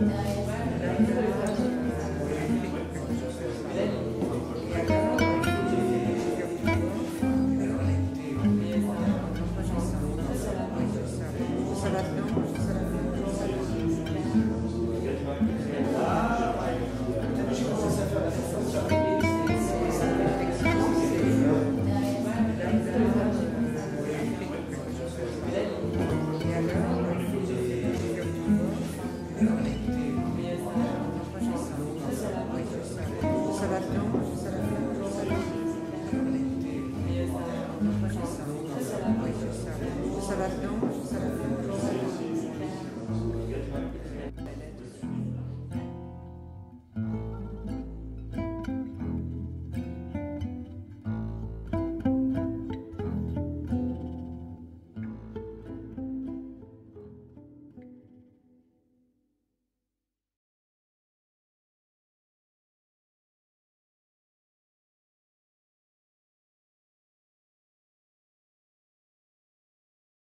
Ça